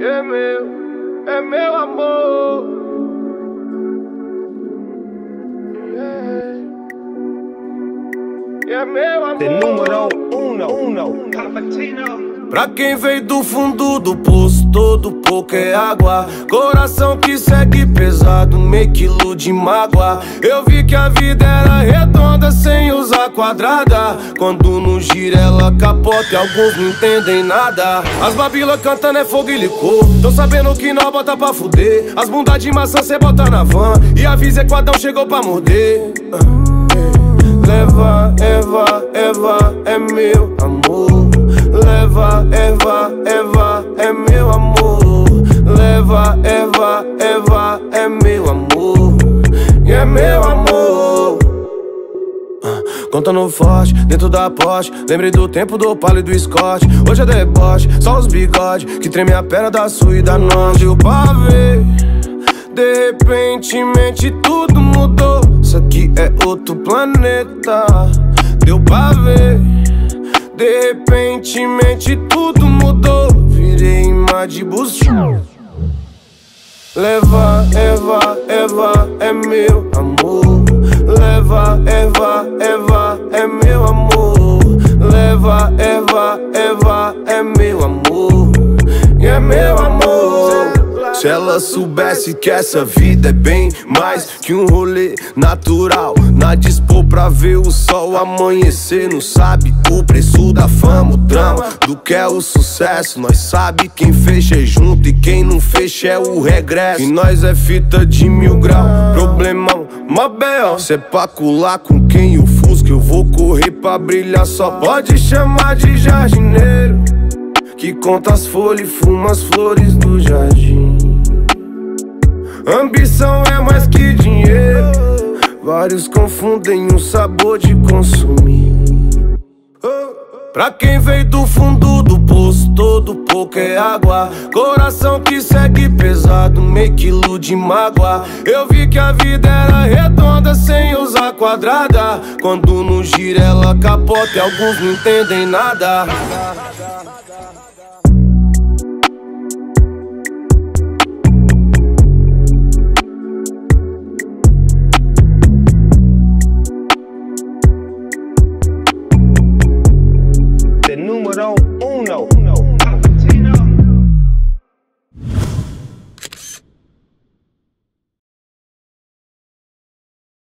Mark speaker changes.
Speaker 1: É meu, é meu amor. É meu amor.
Speaker 2: The número uno, uno.
Speaker 1: Pra quem veio do fundo do poço, todo pouco é água. Coração que segue pesado, meio quilo de mágoa. Eu vi que a vida era redonda sem usar quadrada. Quando no gira ela capota e alguns não entendem nada. As babilas cantando é fogo e licor. Tô sabendo que nós bota pra fuder. As bundas de maçã cê bota na van. E avisa é quadrão chegou pra morder. Leva, Eva, Eva, é meu amor. Meu amor. Contando forte, dentro da poste. Lembrei do tempo do palo e do Scott. Hoje é deboche, só os bigode Que treme a perna da sua e da Deu pra ver De repentemente tudo mudou. Isso aqui é outro planeta. Deu pra ver De repentemente tudo mudou. Virei imã de Leva, Eva, Eva, é meu amor Leva, Eva, Eva, é meu amor. Leva, Eva, Eva, é meu amor. E é meu amor. Se ela soubesse que essa vida é bem mais que um rolê natural. Na dispor pra ver o sol amanhecer. Não sabe o preço da fama, do que é o sucesso. Nós sabe quem fecha é junto e quem não fecha é o regresso. E nós é fita de mil grau, problemão, Mabel. Cê é pra colar com quem o fusca, eu vou correr pra brilhar. Só pode chamar de jardineiro. Que conta as folhas e fuma as flores do jardim. Ambição é mais que dinheiro. Vários confundem o sabor de consumir. Pra quem veio do fundo do poço, todo pouco é água. Coração que segue pesado, meio quilo de mágoa. Eu vi que a vida era redonda sem usar quadrada. Quando no gira ela capota e alguns não entendem nada. don't